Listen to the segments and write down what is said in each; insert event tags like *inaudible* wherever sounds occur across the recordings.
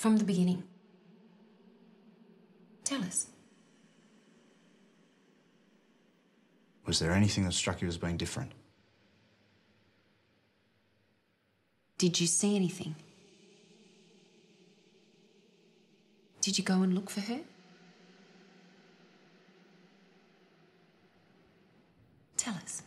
From the beginning. Tell us. Was there anything that struck you as being different? Did you see anything? Did you go and look for her? Tell us.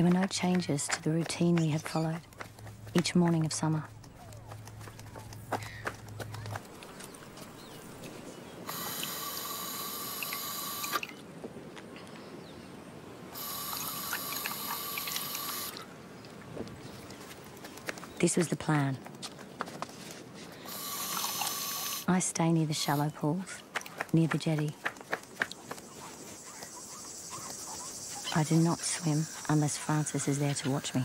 There were no changes to the routine we had followed each morning of summer. This was the plan. I stay near the shallow pools, near the jetty. I do not swim unless Francis is there to watch me.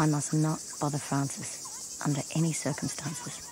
I must not bother Francis under any circumstances.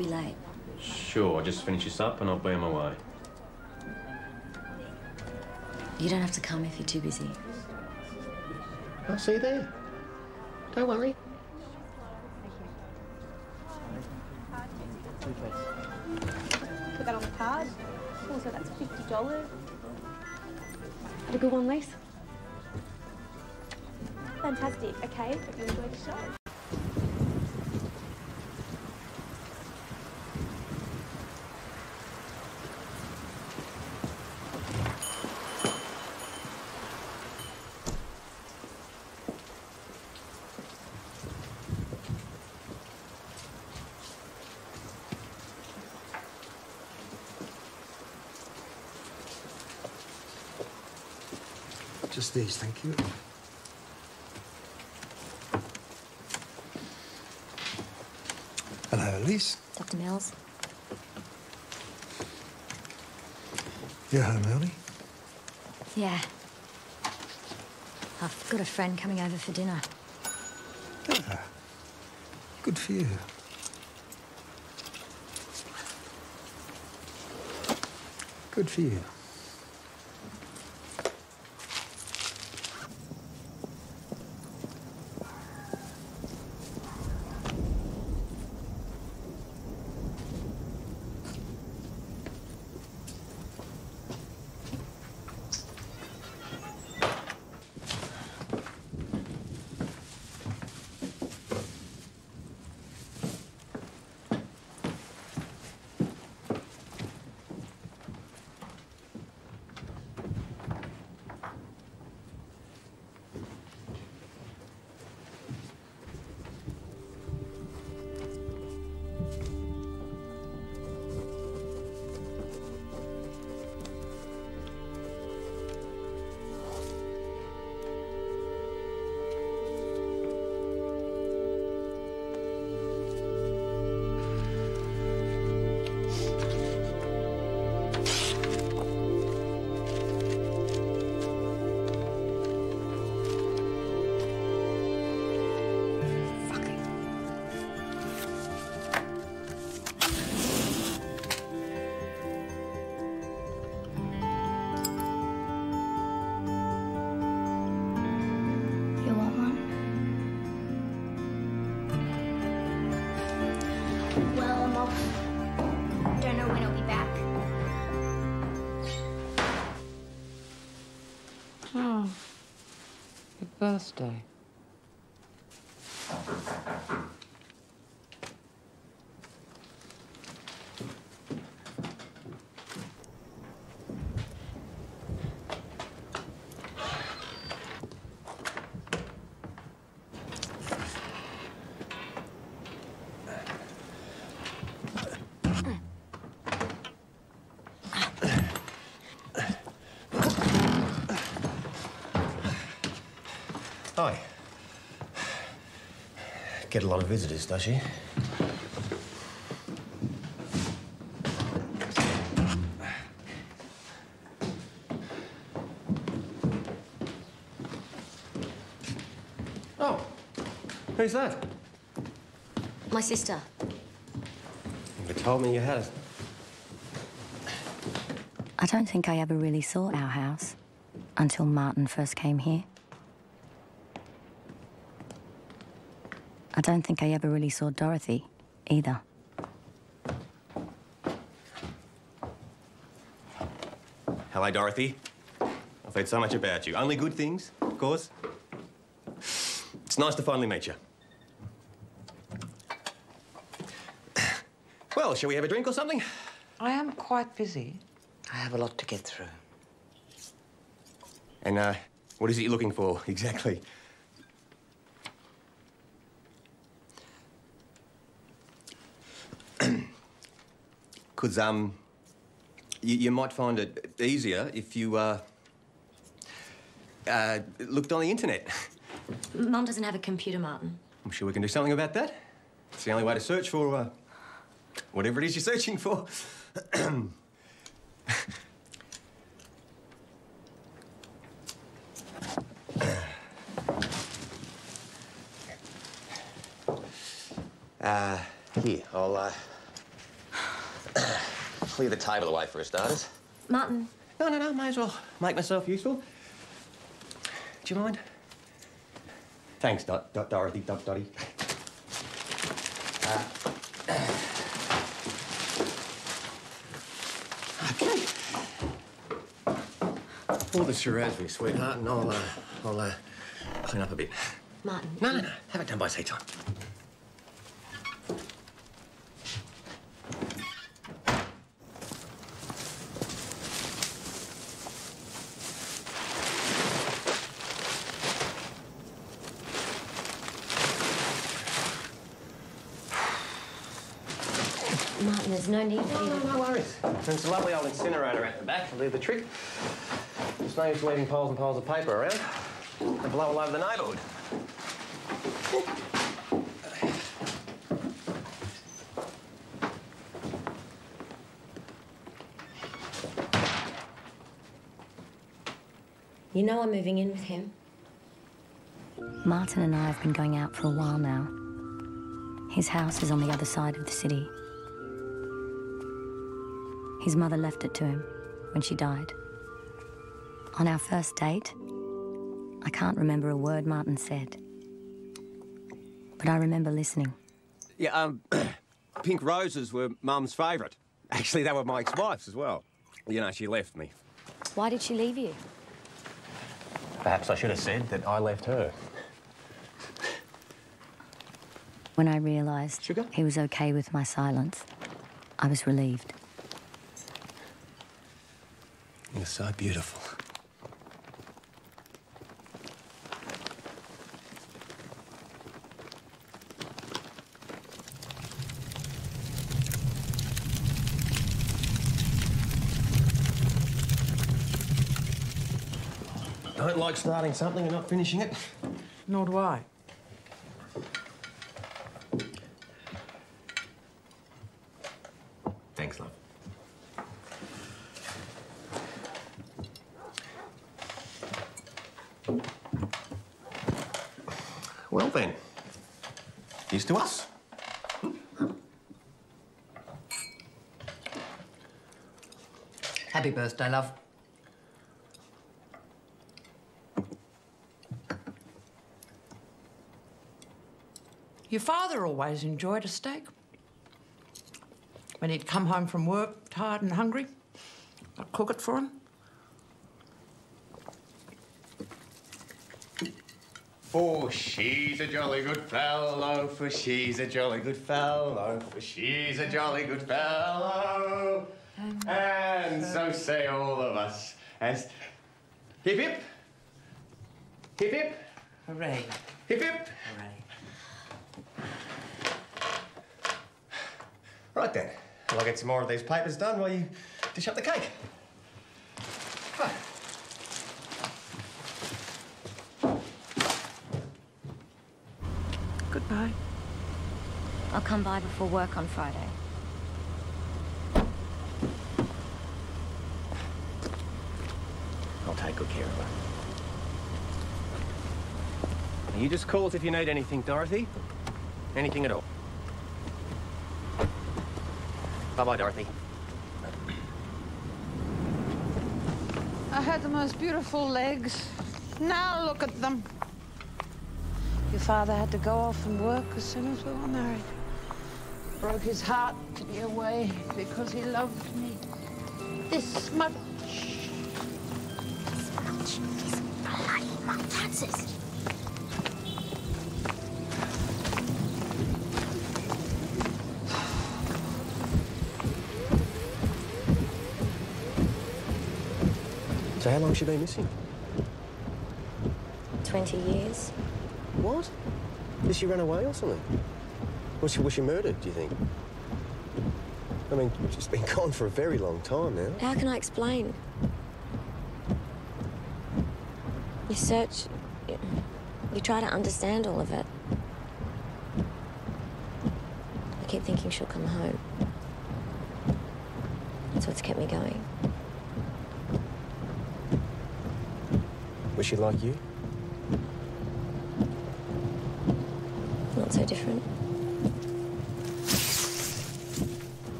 Be late. Sure, I'll just finish this up and I'll be on my way. You don't have to come if you're too busy. I'll see you there. Don't worry. Just these, thank you. Hello, Elise. Dr. Mills? You're home early? Yeah. I've got a friend coming over for dinner. Ah, good for you. Good for you. Hi. Get a lot of visitors, does she? Oh, who's that? My sister. You told me you had it. I don't think I ever really saw our house until Martin first came here. I don't think I ever really saw Dorothy either. Hello, Dorothy. I've heard so much about you. Only good things, of course. It's nice to finally meet you. Well, shall we have a drink or something? I am quite busy. I have a lot to get through. And, uh, what is it you're looking for, *laughs* exactly? Because, um, you, you might find it easier if you, uh, uh, looked on the internet. Mum doesn't have a computer, Martin. I'm sure we can do something about that. It's the only way to search for, uh, whatever it is you're searching for. Uh, here, I'll, uh, clear the table away for starters. Martin, No, no, no, may as well make myself useful. Do you mind? Thanks, Dot, Dot, Dorothy, Dot, Dotty. Uh, *clears throat* okay. Pour the Shiraz for me, sweetheart, and I'll, uh, I'll, uh, clean up a bit. Martin. No, no, no. Have it done by tea time. Martin, there's no need for No, you no, to... no worries. There's a lovely old incinerator at the back. I'll do the trick. There's no use leaving piles and piles of paper around. They blow all over the neighbourhood. You know I'm moving in with him. Martin and I have been going out for a while now. His house is on the other side of the city. His mother left it to him when she died. On our first date, I can't remember a word Martin said. But I remember listening. Yeah, um, *clears throat* pink roses were Mum's favourite. Actually, they were my ex-wife's as well. You know, she left me. Why did she leave you? Perhaps I should have said that I left her. When I realised he was okay with my silence, I was relieved. You're so beautiful. I don't like starting something and not finishing it. Nor do I. Thanks, love. Well then, here's to us. Happy birthday, love. Your father always enjoyed a steak. When he'd come home from work, tired and hungry, I'd cook it for him. For she's a jolly good fellow, for she's a jolly good fellow, for she's a jolly good fellow. And so say all of us as hip hip, hip hip, Hooray. hip hip. Hooray. Right then, I'll get some more of these papers done while you dish up the cake. Right. Goodbye. I'll come by before work on Friday. Care her. You just call us if you need anything, Dorothy. Anything at all. Bye-bye, Dorothy. I had the most beautiful legs. Now look at them. Your father had to go off and work as soon as we were married. Broke his heart to be away because he loved me. This much. Long's she been missing? 20 years. What? Did she run away or something? Was she, was she murdered, do you think? I mean, she's been *laughs* gone for a very long time now. How can I explain? You search, you, you try to understand all of it. I keep thinking she'll come home. That's what's kept me going. Was she like you?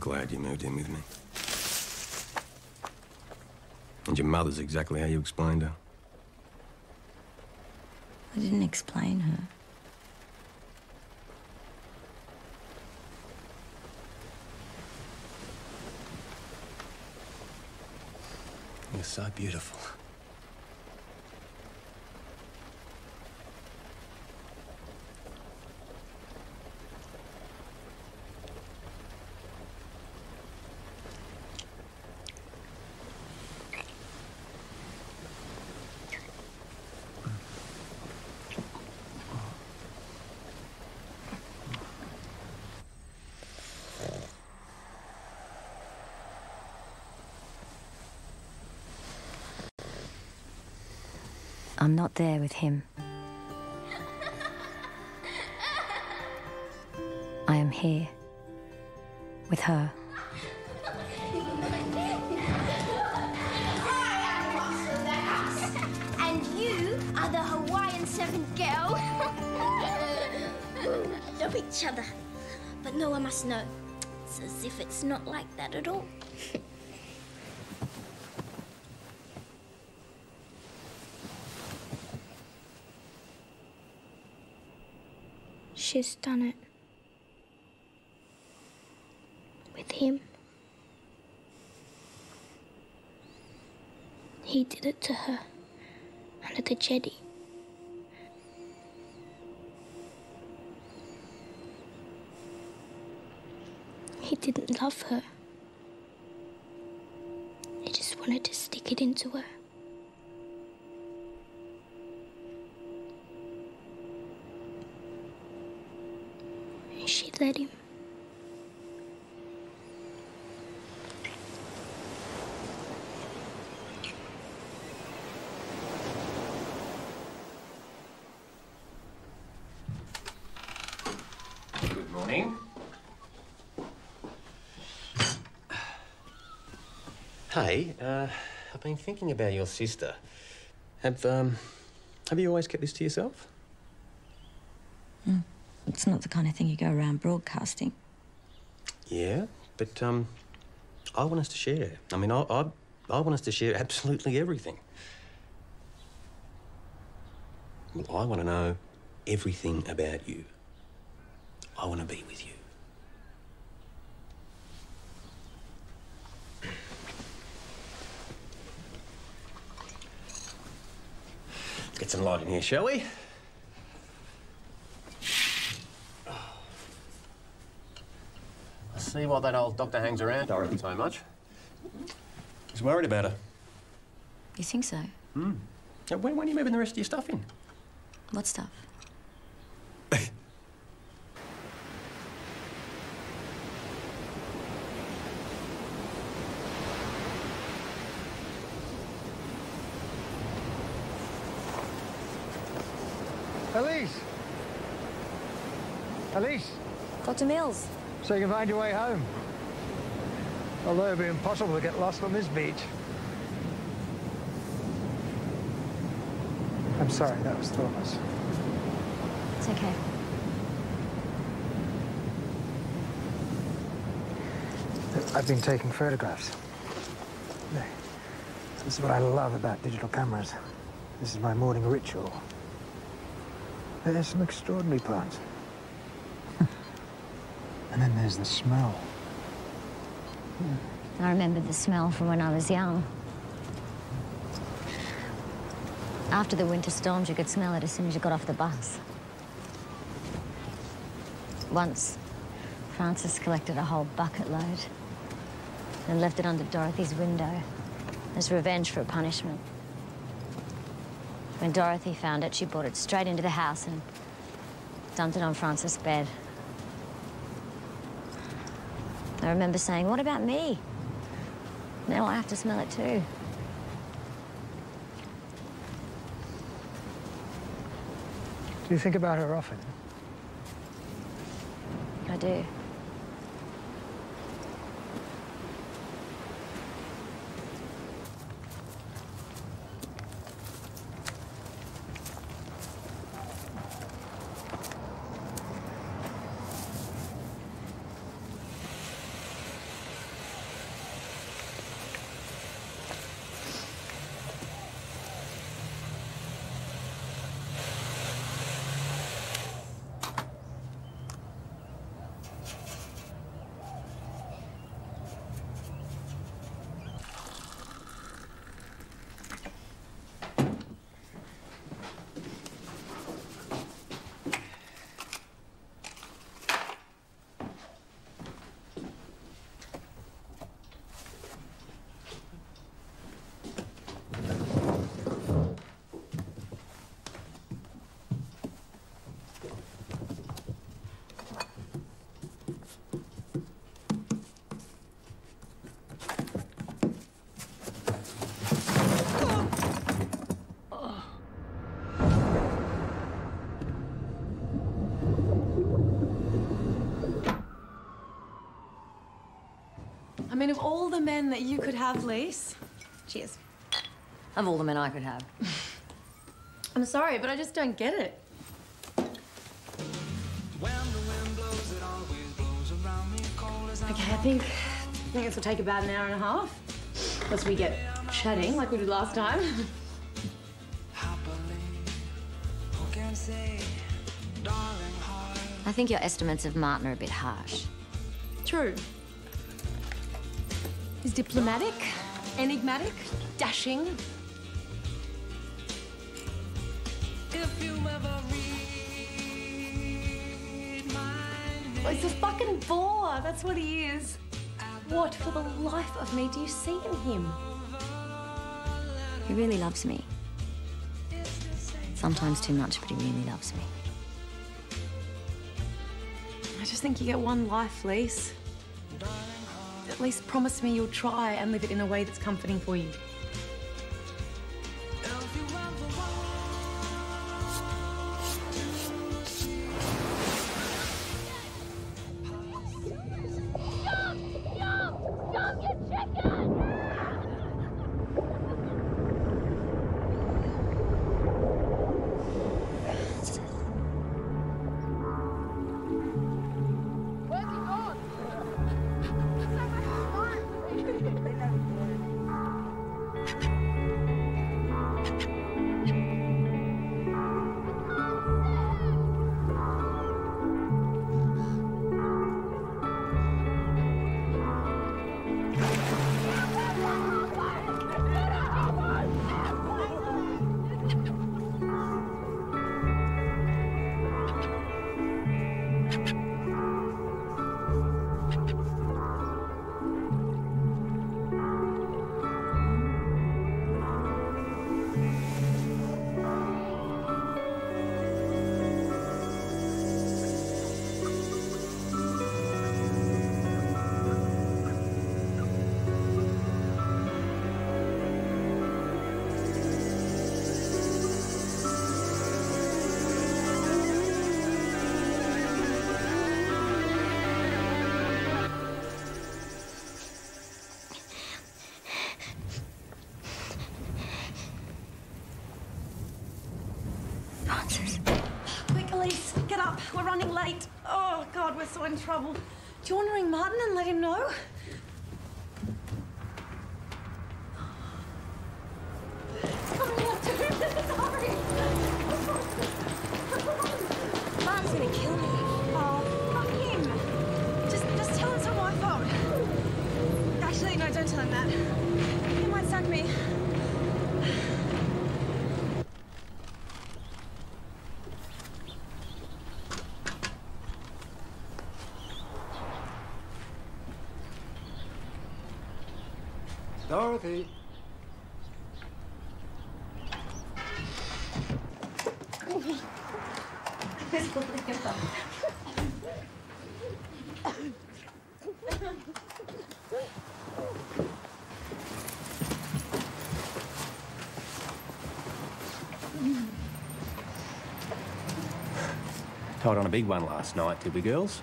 Glad you moved in with me. And your mother's exactly how you explained her. I didn't explain her. You're so beautiful. I'm not there with him. I am here with her. And you are the Hawaiian girl. *laughs* Love each other. But no one must know. It's as if it's not like that at all. Done it. With him. He did it to her. Under the jetty. Hey, uh, I've been thinking about your sister. Have um, have you always kept this to yourself? It's not the kind of thing you go around broadcasting. Yeah, but um, I want us to share. I mean, I I, I want us to share absolutely everything. Well, I want to know everything about you. I want to be with you. Get some light in here, shall we? I see why that old doctor hangs around Dorothy so much. He's worried about her. You think so? Hmm. When, when are you moving the rest of your stuff in? What stuff? Elise! Elise! Dr. Mills. So you can find your way home. Although it'd be impossible to get lost on this beach. I'm sorry, that was Thomas. It's okay. I've been taking photographs. This is what I love about digital cameras. This is my morning ritual. There's some extraordinary parts. And then there's the smell. I remember the smell from when I was young. After the winter storms, you could smell it as soon as you got off the bus. Once, Francis collected a whole bucket load and left it under Dorothy's window as revenge for a punishment. When Dorothy found it, she brought it straight into the house and dumped it on Francis' bed. I remember saying, what about me? Now I have to smell it too. Do you think about her often? I do. Mean, of all the men that you could have, Lise. Cheers. Of all the men I could have. *laughs* I'm sorry, but I just don't get it. Okay, I think I think this will take about an hour and a half. Unless we get chatting like we did last time. *laughs* I think your estimates of Martin are a bit harsh. True. He's diplomatic, enigmatic, dashing. Oh, he's a fucking bore. That's what he is. What, for the life of me, do you see in him? He really loves me. Sometimes too much, but he really loves me. I just think you get one life, Lise. At least promise me you'll try and live it in a way that's comforting for you. Running late. Oh, God, we're so in trouble. Do you want to ring Martin and let him know? Dorothy. Tied on a big one last night, did we, girls?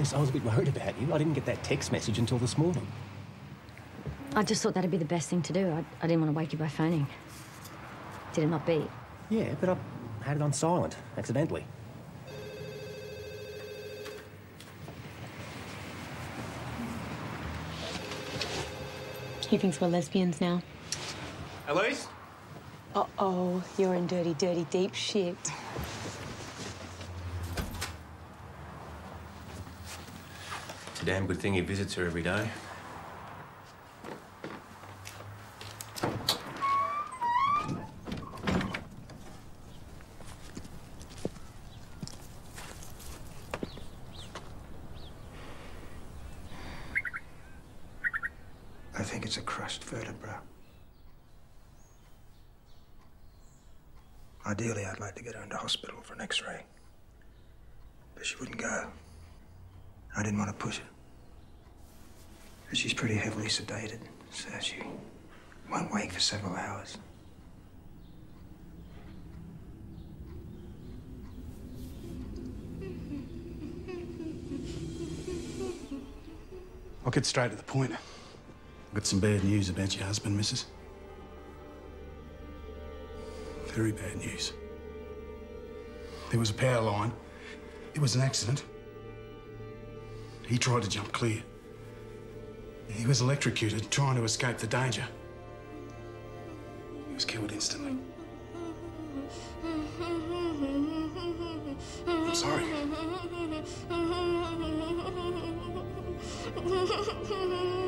Hmm? I mean, at least I was a bit worried about you. I didn't get that text message until this morning. I just thought that'd be the best thing to do. I, I didn't want to wake you by phoning. Did it not beat? Yeah, but I had it on silent, accidentally. He thinks we're lesbians now. Elise? Uh-oh, you're in dirty, dirty, deep shit. It's a damn good thing he visits her every day. I think it's a crushed vertebra. Ideally, I'd like to get her into hospital for an x-ray. But she wouldn't go. I didn't want to push it. She's pretty heavily sedated, so she won't wake for several hours. I'll get straight to the point. I've got some bad news about your husband, Mrs. Very bad news. There was a power line. It was an accident. He tried to jump clear. He was electrocuted, trying to escape the danger. He was killed instantly. I'm sorry. *laughs*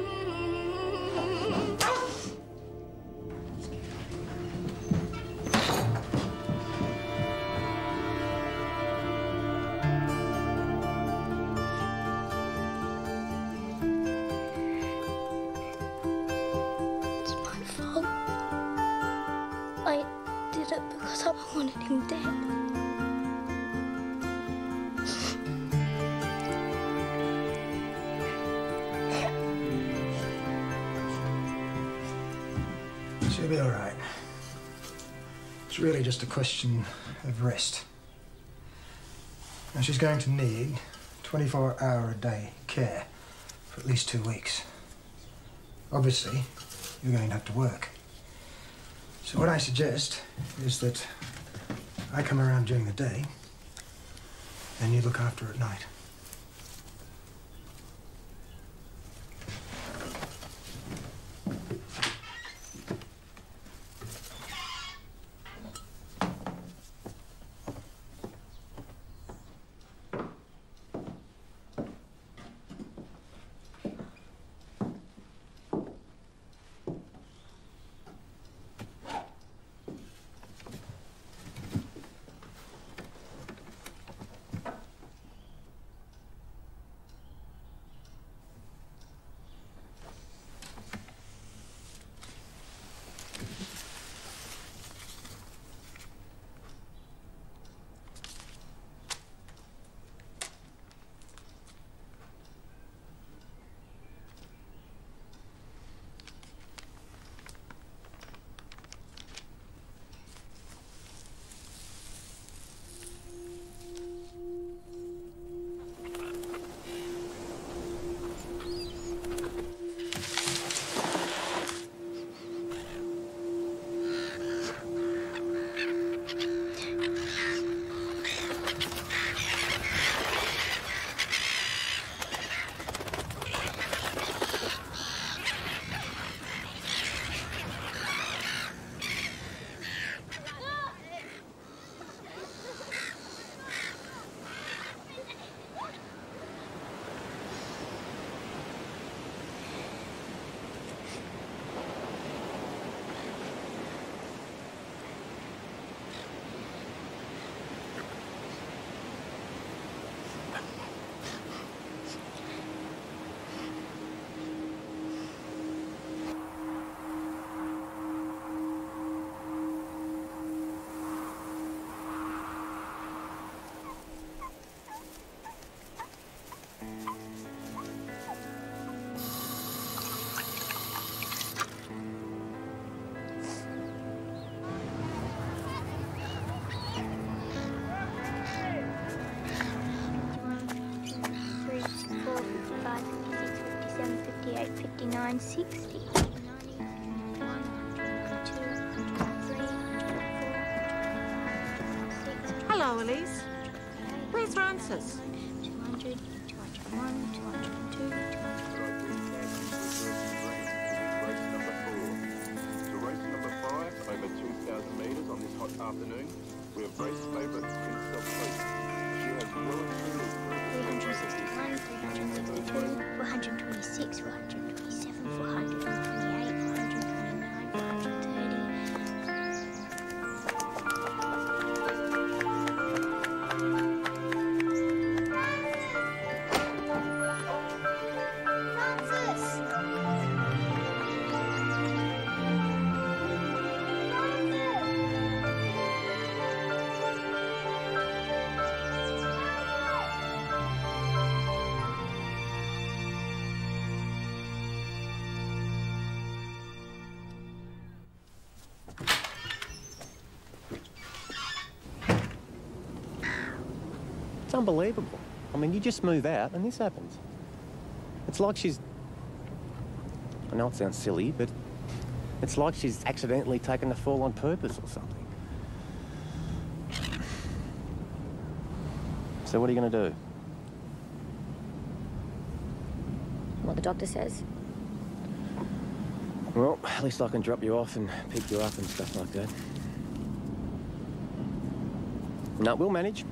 be all right. It's really just a question of rest. And she's going to need 24 hour a day care for at least two weeks. Obviously, you're going to have to work. So, what I suggest is that I come around during the day and you look after her at night. 160. Hello, Elise. Where's Francis? It's unbelievable. I mean, you just move out and this happens. It's like she's I know it sounds silly, but it's like she's accidentally taken the fall on purpose or something. So what are you going to do? What the doctor says? Well, at least I can drop you off and pick you up and stuff like that. No, we'll manage.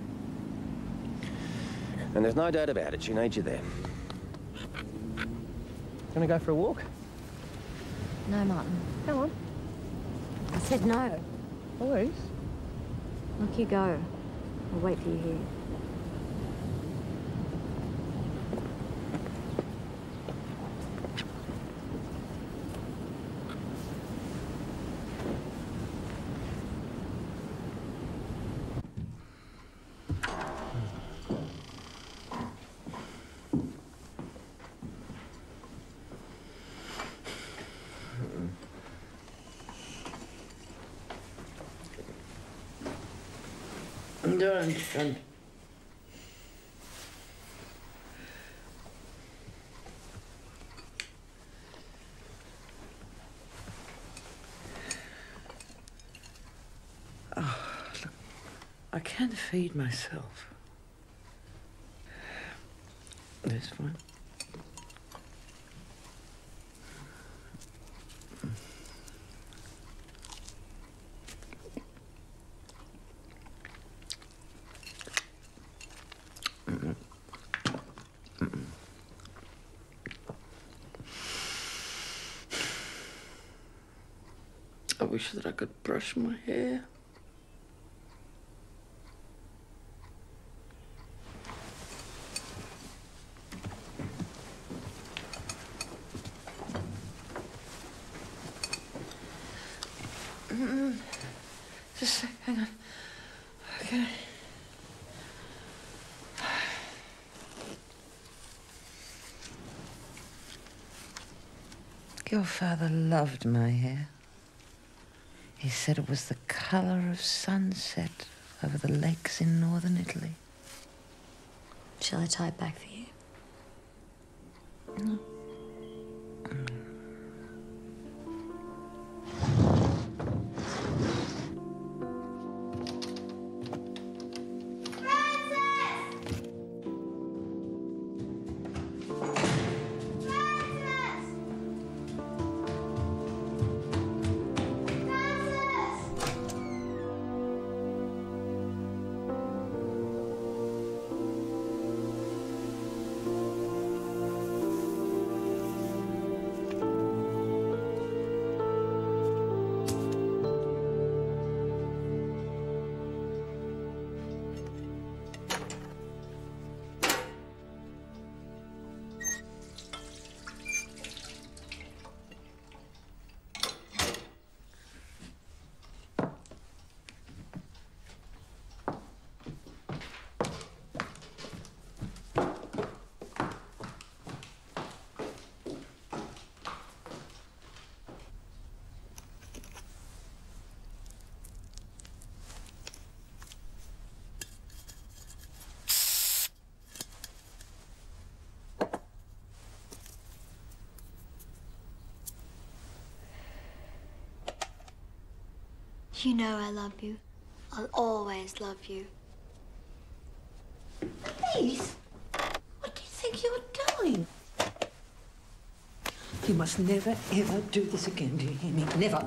And there's no doubt about it, she needs you there. Gonna go for a walk? No, Martin. Come on. I said no. Always. Look, you go. I'll wait for you here. Don't. Oh, ah, look, I can't feed myself. This one. Wish that I could brush my hair. Mm, Just hang on. Okay. Your father loved my hair. He said it was the colour of sunset over the lakes in northern Italy. Shall I tie it back for you? No. You know I love you. I'll always love you. Please? What do you think you're doing? You must never, ever do this again, do you hear me? Never.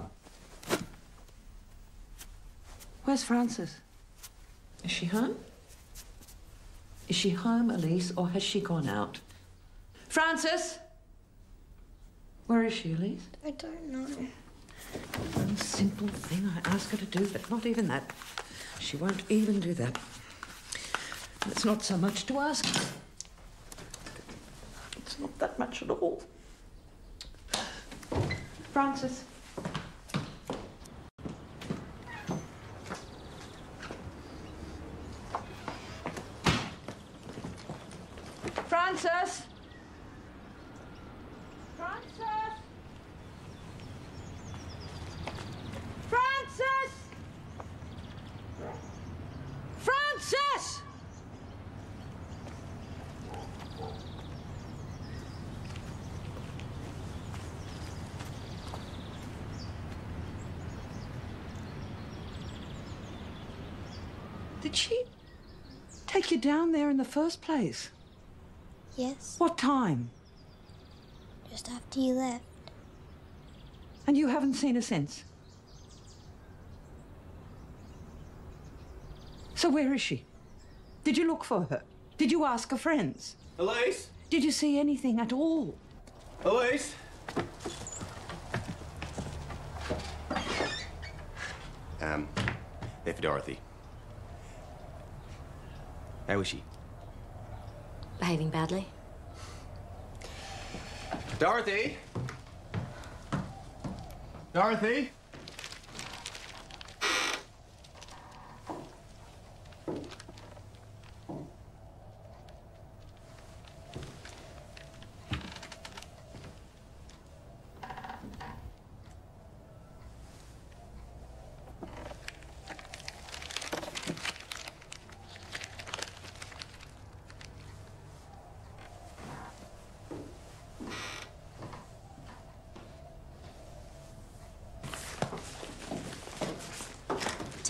Where's Frances? Is she home? Is she home, Elise, or has she gone out? Frances! Where is she, Elise? I don't know. One simple thing I ask her to do, but not even that. She won't even do that. It's not so much to ask. It's not that much at all. Frances. Frances! Frances! Frances! Frances! Did she take you down there in the first place? Yes, What time? just after you left. And you haven't seen her since? So where is she? Did you look for her? Did you ask her friends? Elise? Did you see anything at all? Elise? Um, they're for Dorothy. How is she? Behaving badly. Dorothy? Dorothy?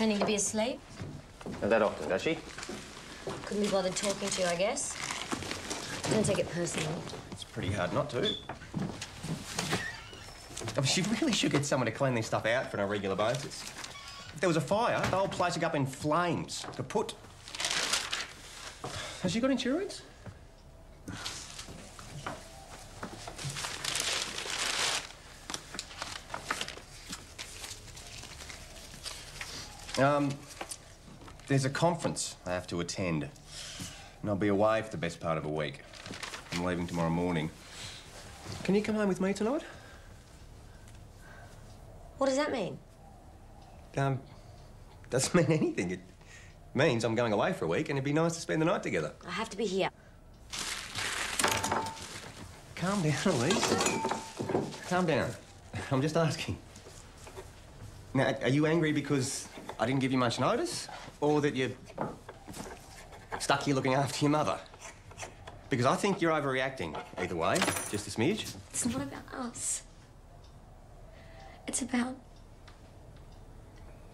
Pretending to be asleep. Not that often, does she? Couldn't be bothered talking to you, I guess. Didn't take it personally. It's pretty hard not to. I mean, she really should get someone to clean this stuff out for on a regular basis. If there was a fire, the whole place would go up in flames. Kaput. Has she got insurance? Um, there's a conference I have to attend, and I'll be away for the best part of a week. I'm leaving tomorrow morning. Can you come home with me tonight? What does that mean? Um, doesn't mean anything. It means I'm going away for a week, and it'd be nice to spend the night together. I have to be here. Calm down, Elise. Calm down. I'm just asking. Now, are you angry because I didn't give you much notice, or that you're stuck here looking after your mother? Because I think you're overreacting. Either way, just a smidge. It's not about us. It's about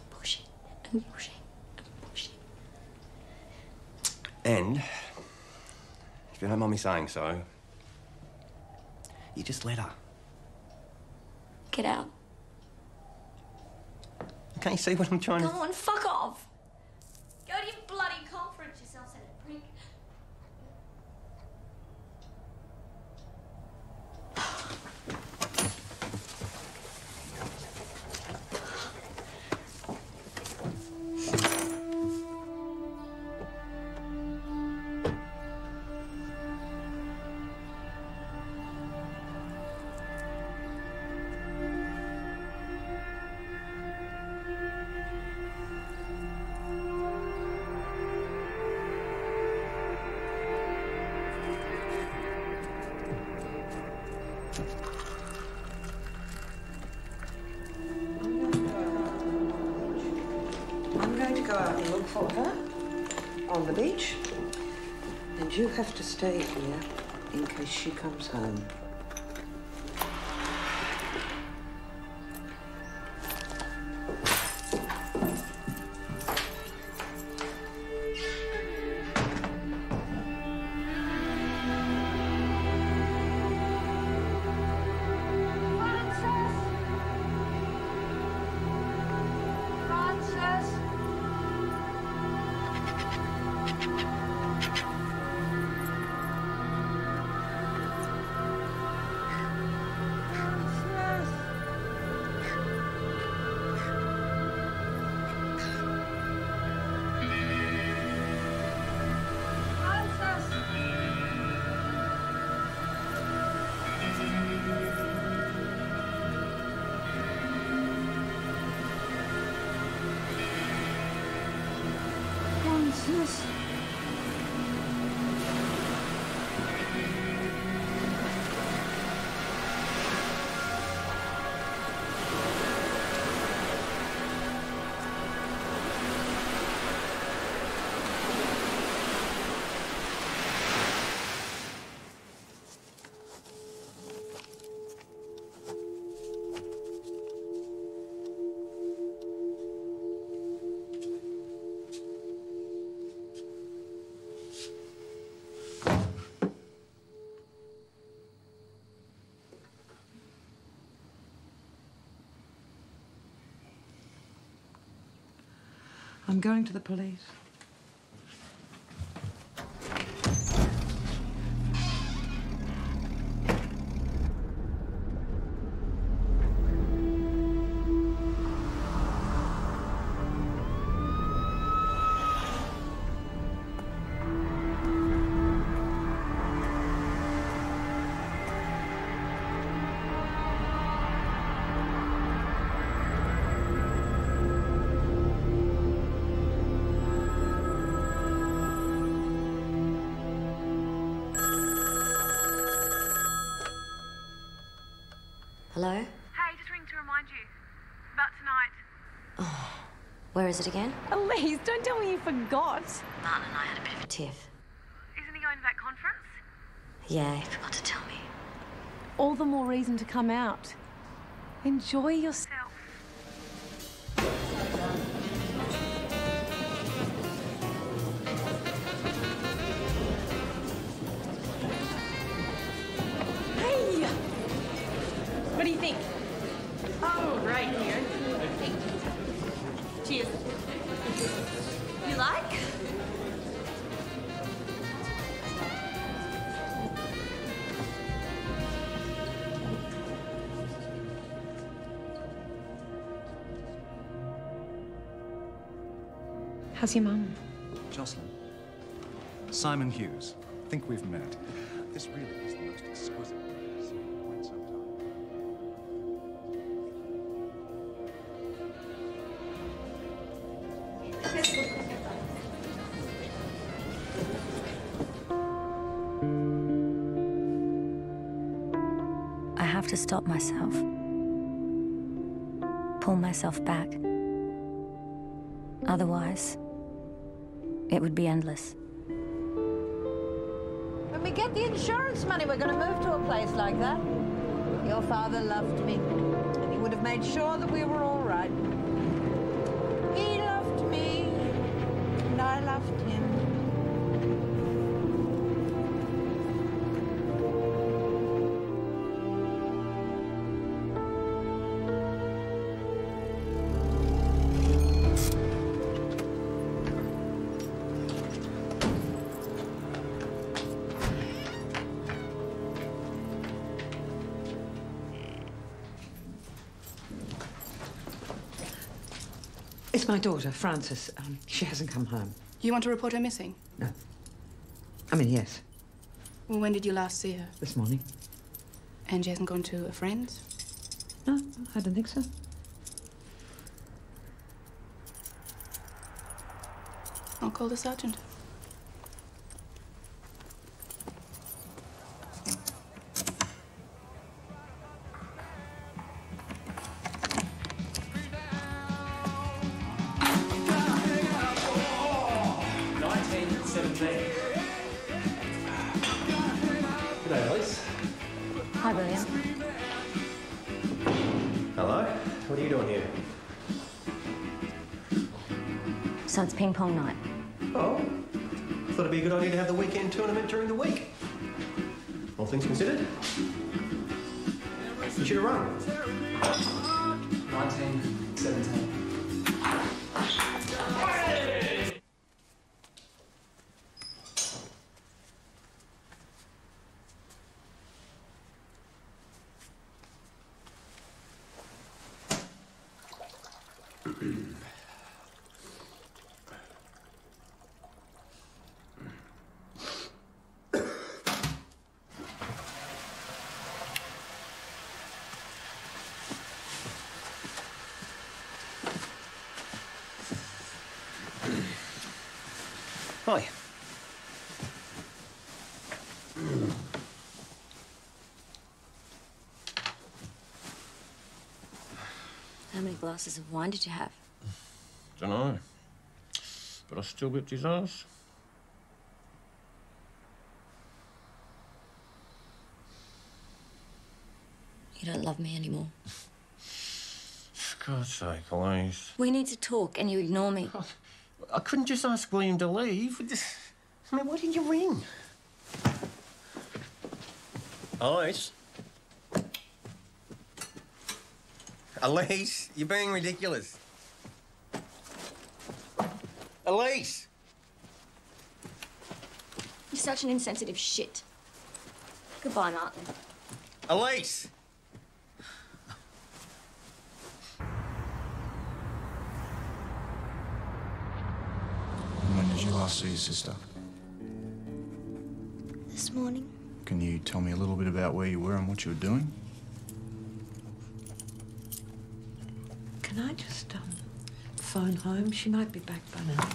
pushing and pushing and pushing. And, if you don't mind me saying so, you just let her. Get out. Can't you see what I'm trying Go to... on, fuck off. She I'm going to the police. Is it again? Elise, don't tell me you forgot. Martin and I had a bit of a tiff. Isn't he going to that conference? Yeah, he forgot to tell me. All the more reason to come out. Enjoy yourself. Simon Hughes. I think we've met. This really is the most exquisite thing I've seen in quite some time. I have to stop myself. Pull myself back. Otherwise, it would be endless. When we get the insurance money, we're going to move to a place like that. Your father loved me, and he would have made sure that we were all It's my daughter, Frances. Um, she hasn't come home. You want to report her missing? No. I mean, yes, Well, when did you last see her? this morning. And she hasn't gone to a friend's? No, I don't think so. I'll call the sergeant. It's ping glasses of wine did you have? Dunno. But I still whipped his ass. You don't love me anymore. For God's sake, Elise. We need to talk, and you ignore me. I couldn't just ask William to leave. I mean, why didn't you ring? Elise? Elise, you're being ridiculous. Elise! You're such an insensitive shit. Goodbye, Martin. Elise! When did you last see your sister? This morning, Can you tell me a little bit about where you were and what you were doing? Can I just um, phone home? She might be back by now.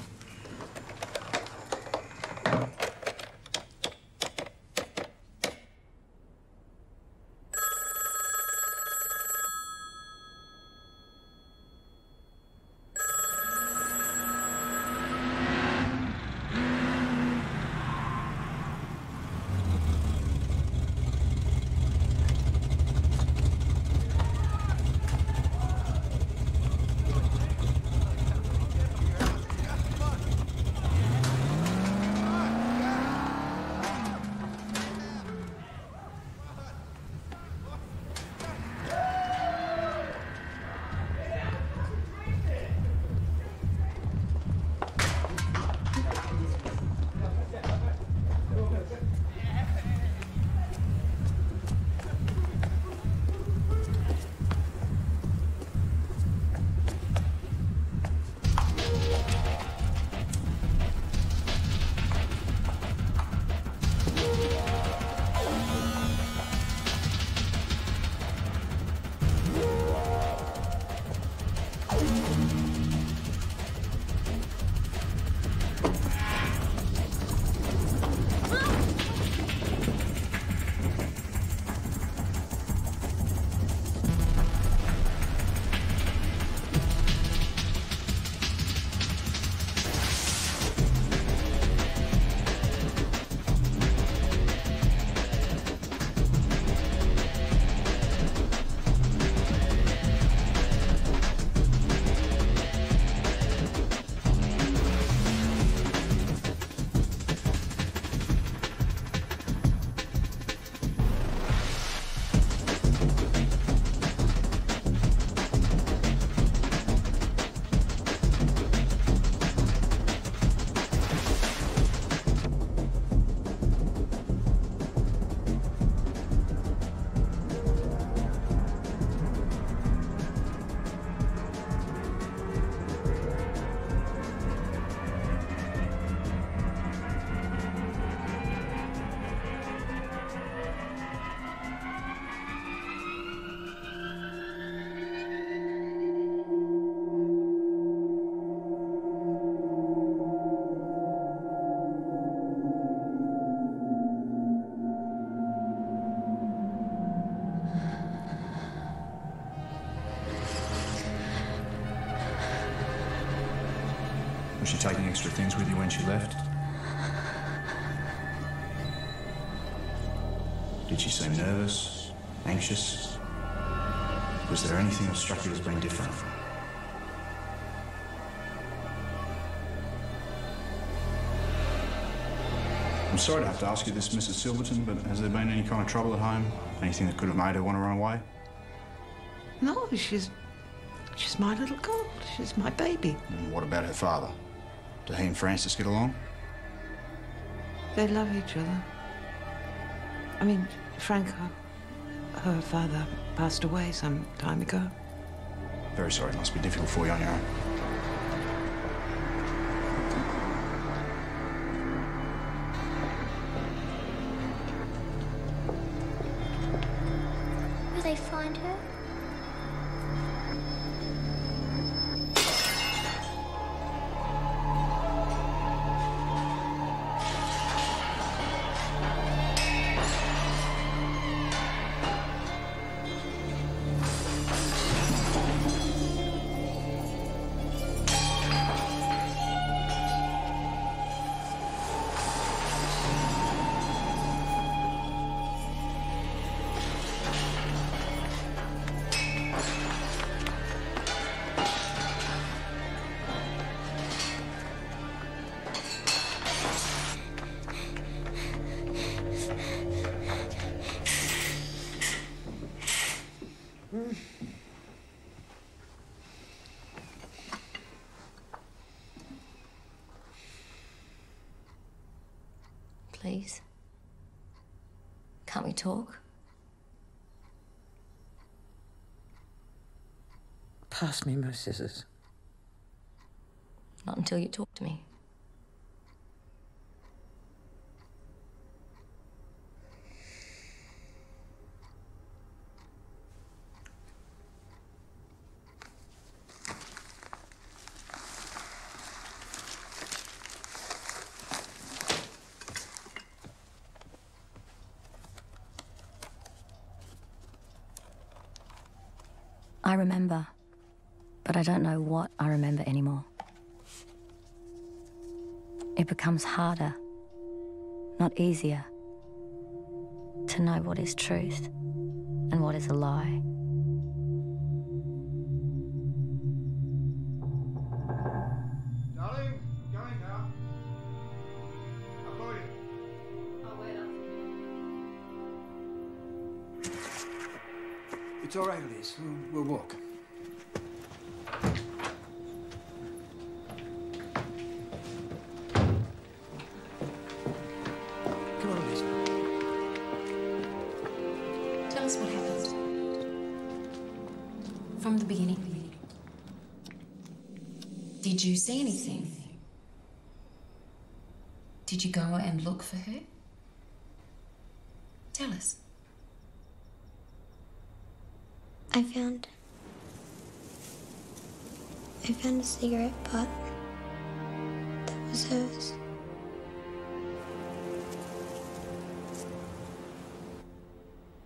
Was she taking extra things with you when she left? Did she seem nervous, anxious? Was there anything that struck you as being different? I'm sorry to have to ask you this, Mrs. Silverton, but has there been any kind of trouble at home? Anything that could have made her want to run away? No, she's she's my little girl. She's my baby. And what about her father? Do he and Frances get along? They love each other. I mean, Frank, her, her father passed away some time ago. Very sorry, it must be difficult for you on your own. Please. Can't we talk? Pass me my scissors. Not until you talk to me. But I don't know what I remember anymore. It becomes harder, not easier, to know what is truth and what is a lie. Darling, going now. I'll call you. It's all right, Elise. We'll, we'll walk. Did you go and look for her? Tell us. I found. I found a cigarette butt. That was hers.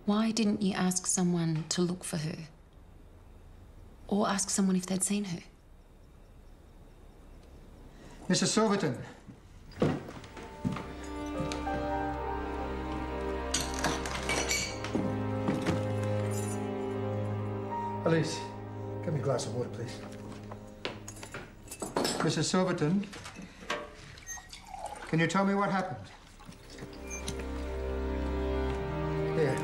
Why didn't you ask someone to look for her? Or ask someone if they'd seen her? Mrs. Silverton. Give me glass of water, please. Mrs. Silverton, can you tell me what happened? Here.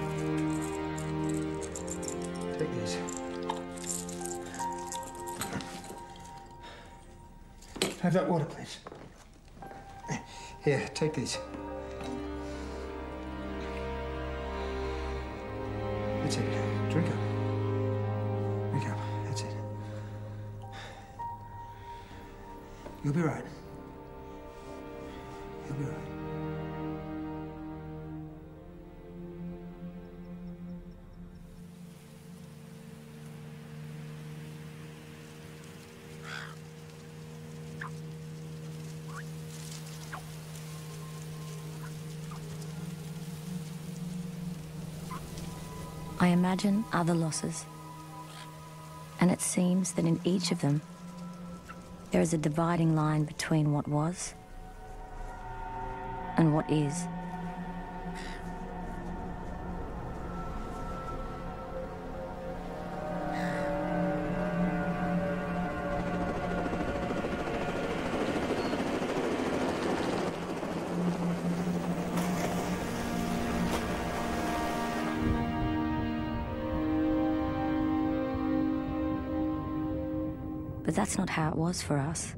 Take these. Have that water, please. Here, take these. That's it. You'll be right. You'll be right. I imagine other losses. And it seems that in each of them, is a dividing line between what was and what is. How it was for us.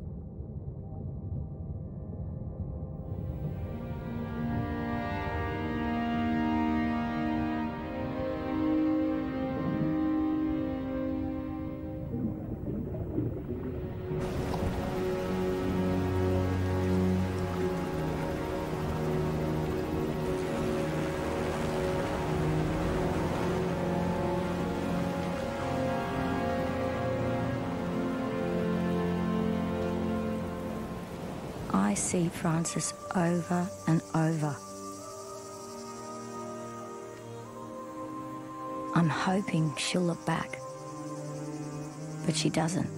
Frances over and over. I'm hoping she'll look back, but she doesn't.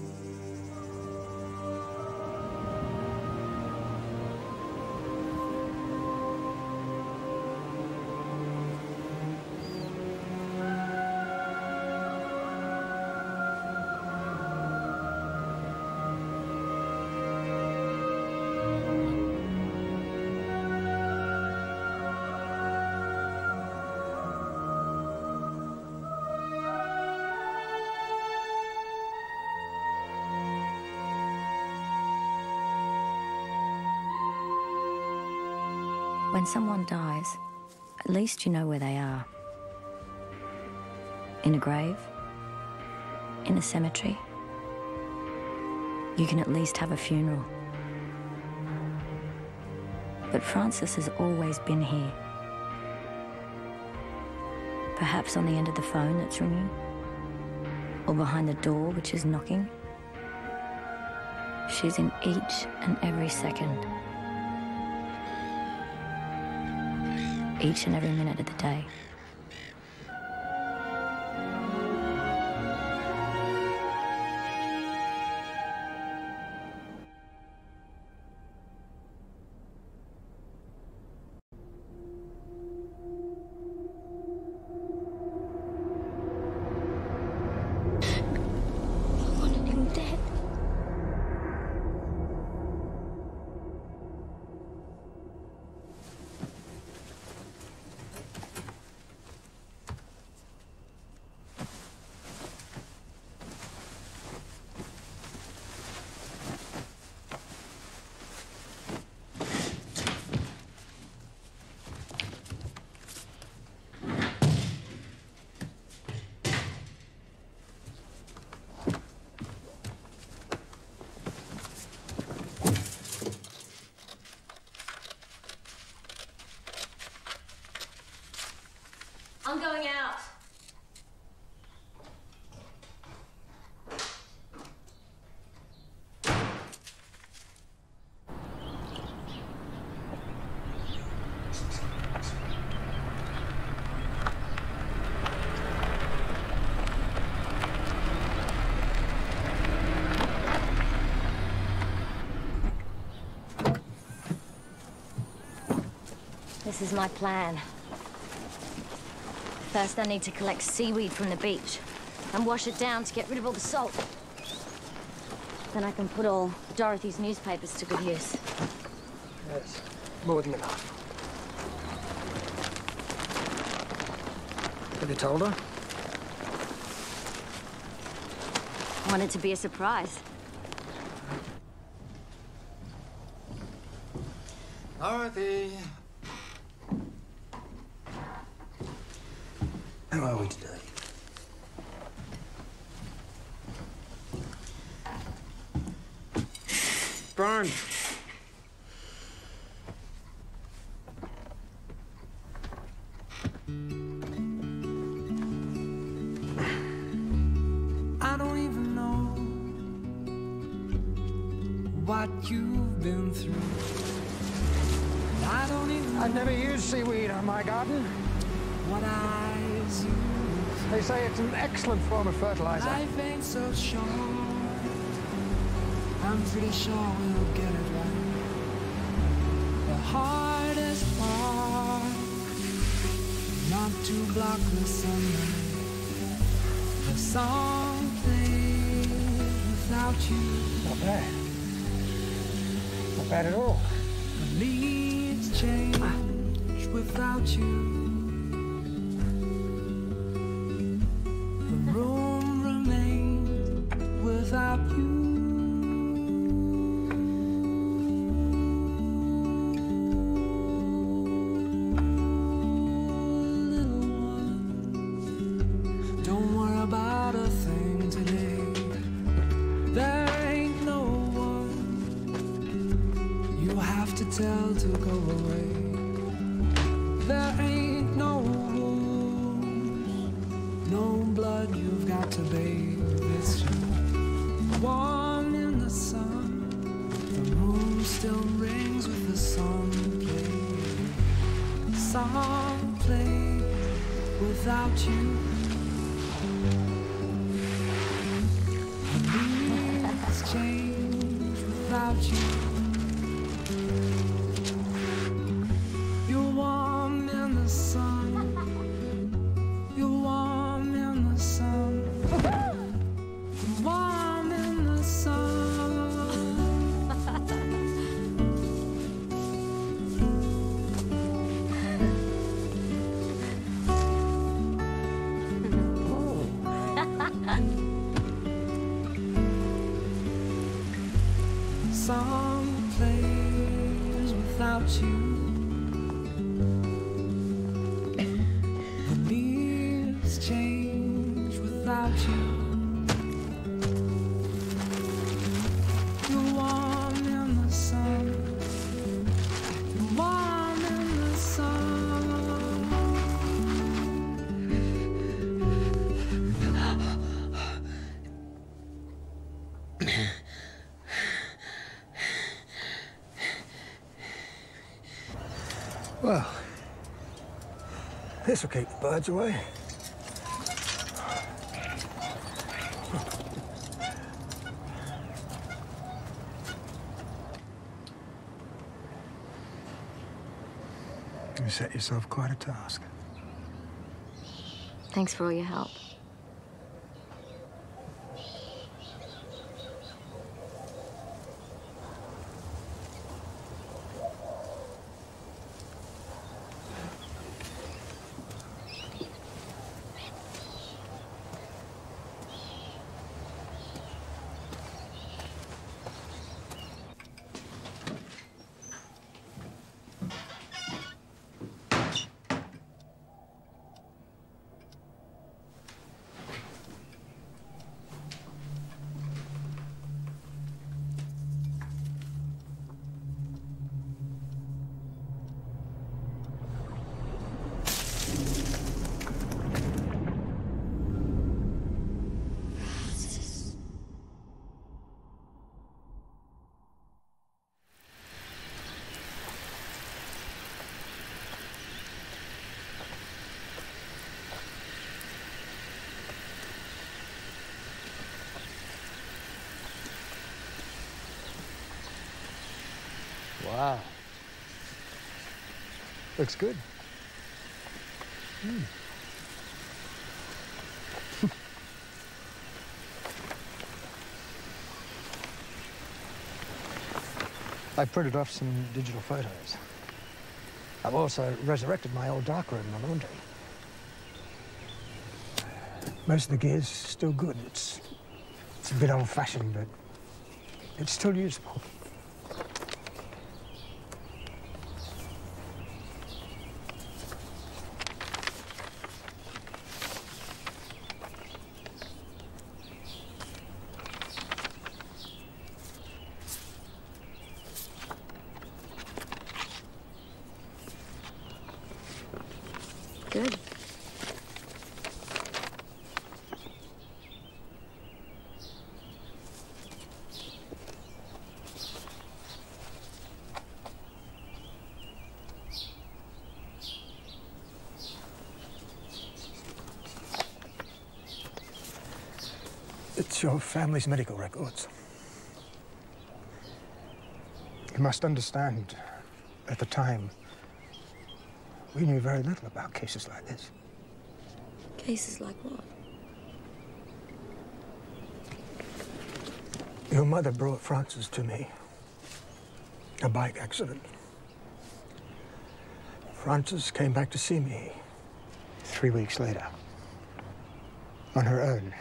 When someone dies, at least you know where they are. In a grave, in a cemetery. You can at least have a funeral. But Frances has always been here. Perhaps on the end of the phone that's ringing, or behind the door which is knocking. She's in each and every second. Each and every minute of the day. This is my plan. First, I need to collect seaweed from the beach and wash it down to get rid of all the salt. Then I can put all Dorothy's newspapers to good use. Yes, more than enough. Have you told her? Wanted to be a surprise. Dorothy. How are we today? Brian. Say it's an excellent form of fertilizer. Life ain't so short. I'm pretty sure we'll get it right. The hardest part, not to block the sunlight. The song plays without you. Not bad. Not bad at all. The leaves change without you. Without you. You're warm in the sun. You're warm in the sun. Well, this will keep the birds away. You set yourself quite a task. Thanks for all your help. Looks good. Hmm. *laughs* I printed off some digital photos. I've also resurrected my old darkroom in the laundry. Most of the gear's still good. It's, it's a bit old-fashioned, but it's still usable. Good. It's your family's medical records. You must understand, at the time, we knew very little about cases like this. Cases like what? Your mother brought Frances to me. A bike accident. Frances came back to see me three weeks later. On her own.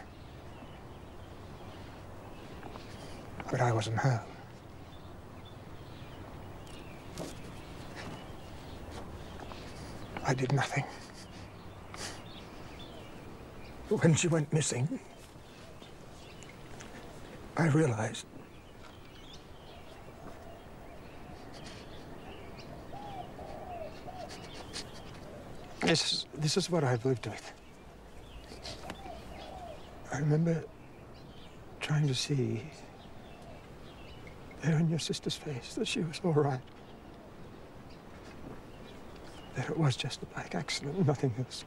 But I wasn't home. I did nothing. When she went missing, I realized this, this is what I've lived with. I remember trying to see there in your sister's face that she was all right. That it was just a bike accident, nothing else.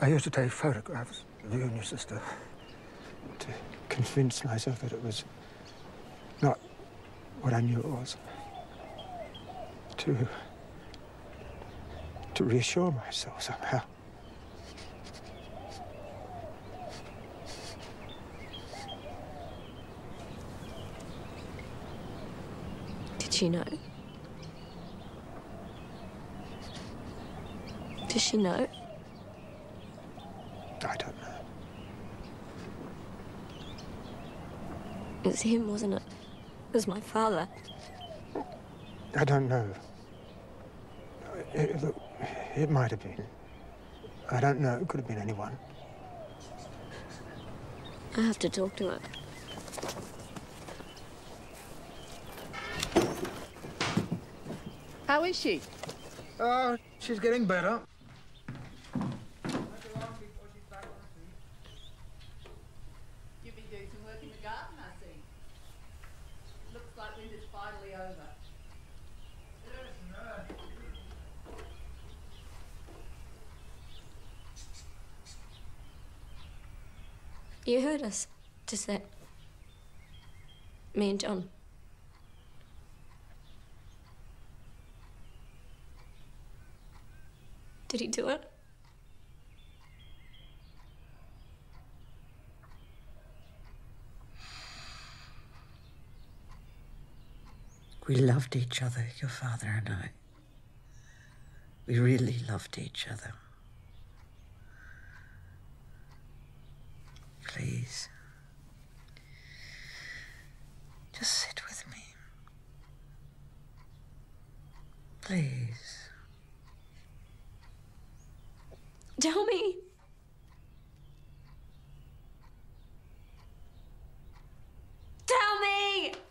I used to take photographs of you and your sister to convince myself that it was not what I knew it was. To to reassure myself somehow. She know? Does she know? I don't know. It was him, wasn't it? It was my father. I don't know. It, look, it might have been. I don't know. It could have been anyone. I have to talk to her. How is she? Oh, she's getting better. You've been doing some work in the garden, I see. Looks like winter's finally over. You heard us. Just that. Me and John. Did he do it? We loved each other, your father and I. We really loved each other. Please. Just sit with me. Please. Tell me. Tell me!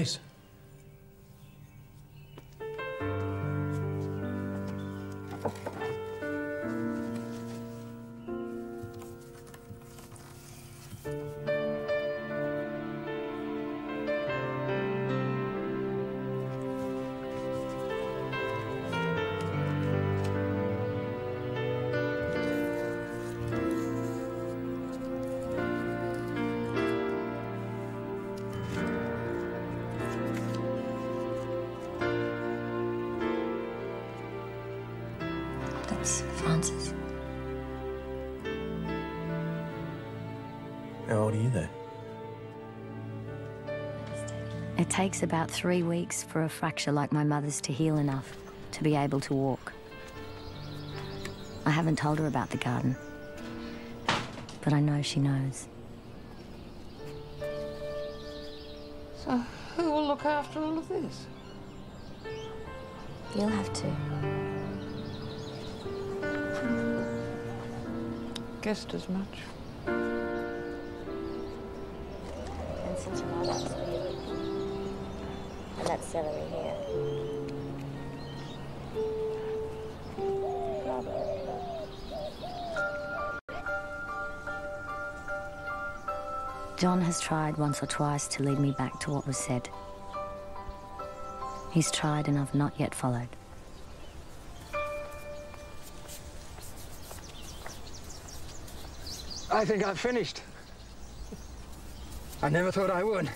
Elise. That's How old are you then? It takes about three weeks for a fracture like my mother's to heal enough to be able to walk. I haven't told her about the garden, but I know she knows. So, who will look after all of this? You'll have to. Guessed as much. And since you know that's the and that's celery here. John has tried once or twice to lead me back to what was said. He's tried and I've not yet followed. I think I've finished. I never thought I would.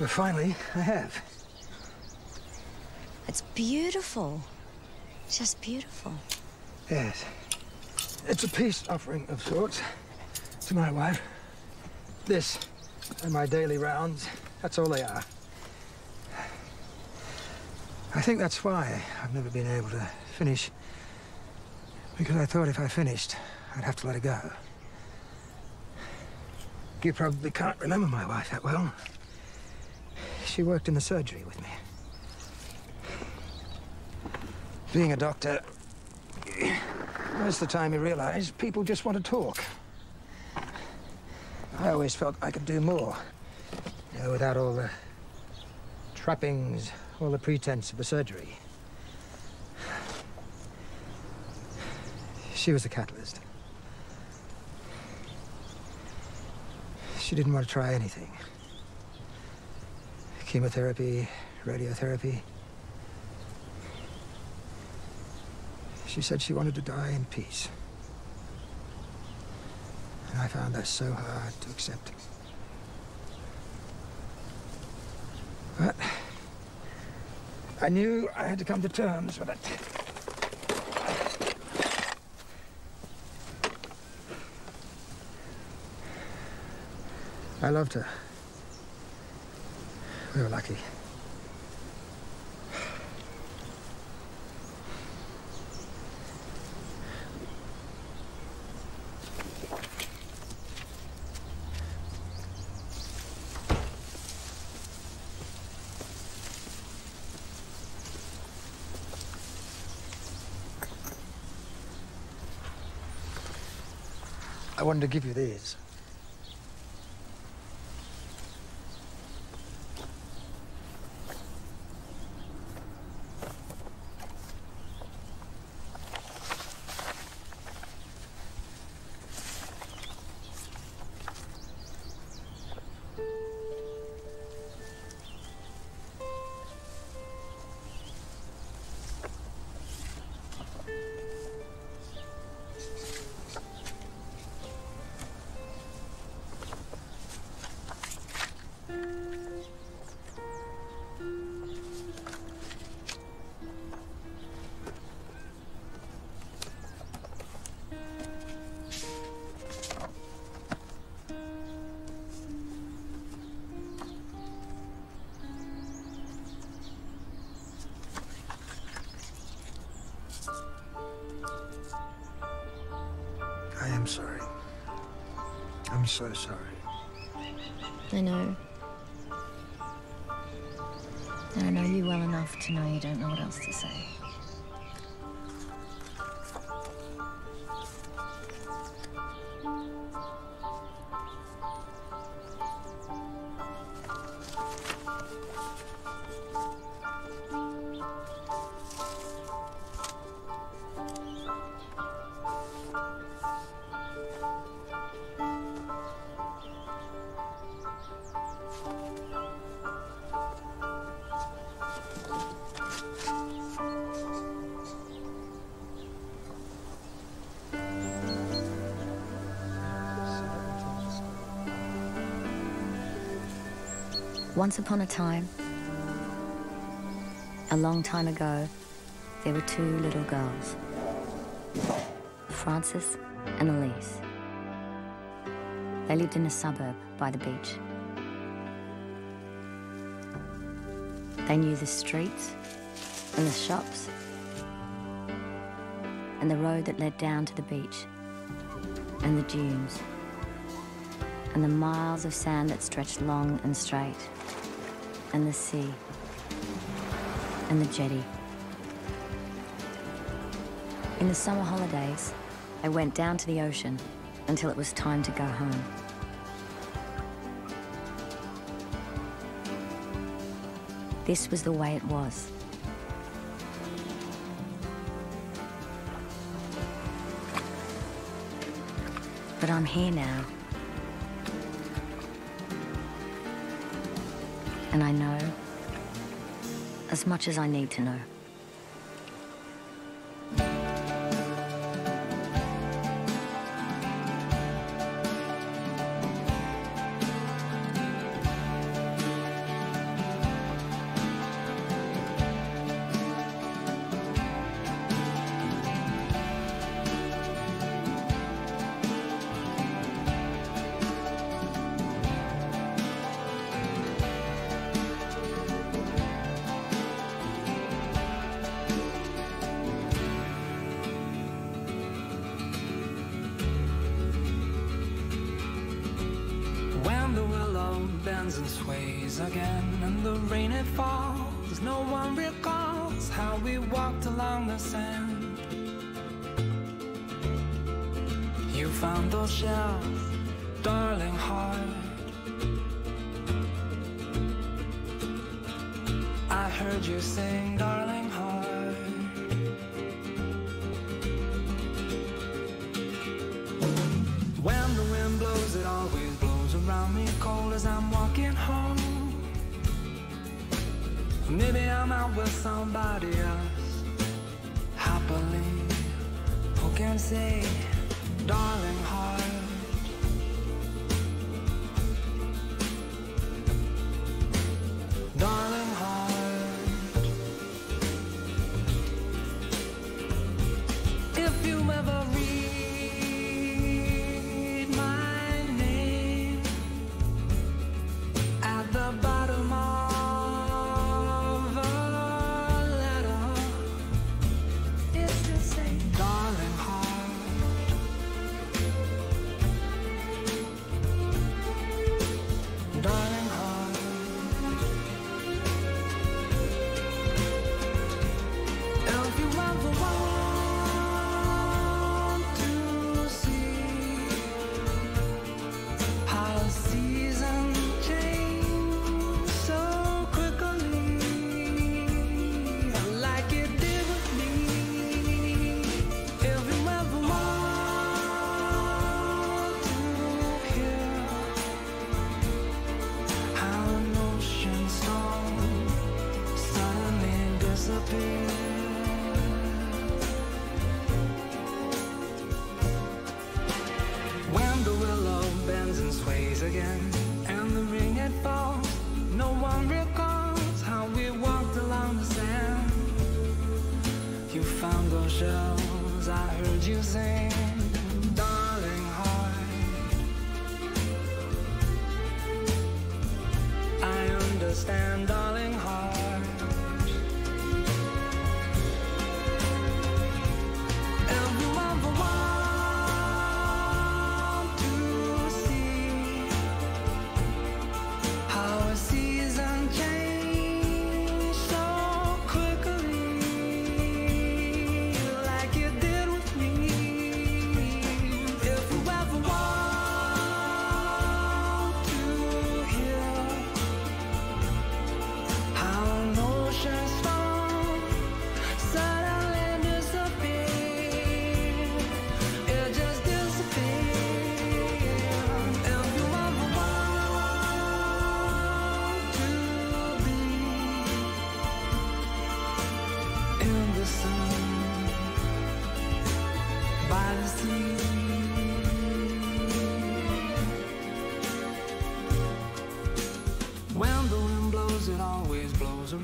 But finally, I have. It's beautiful. Just beautiful. Yes. It's a peace offering of sorts to my wife. This and my daily rounds, that's all they are. I think that's why I've never been able to finish. Because I thought if I finished, I'd have to let her go. You probably can't remember my wife that well. She worked in the surgery with me. Being a doctor, most of the time you realize people just want to talk. I always felt I could do more. You know, without all the trappings, all the pretense of the surgery. She was the catalyst. She didn't want to try anything. Chemotherapy, radiotherapy. She said she wanted to die in peace. And I found that so hard to accept. But I knew I had to come to terms with it. I loved her. We were lucky. I wanted to give you these. Sorry. I'm so sorry. I know. I know you well enough to know you don't know what else to say. Once upon a time, a long time ago, there were two little girls, Frances and Elise. They lived in a suburb by the beach. They knew the streets and the shops and the road that led down to the beach and the dunes and the miles of sand that stretched long and straight and the sea and the jetty. In the summer holidays, I went down to the ocean until it was time to go home. This was the way it was. But I'm here now. And I know as much as I need to know. bends and sways again And the rain it falls. No one recalls How we walked along the sand. You found those shells Darling heart. I heard you sing, darling. as I'm walking home. Maybe I'm out with somebody else. Happily, who can say, darling?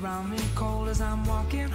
around me cold as I'm walking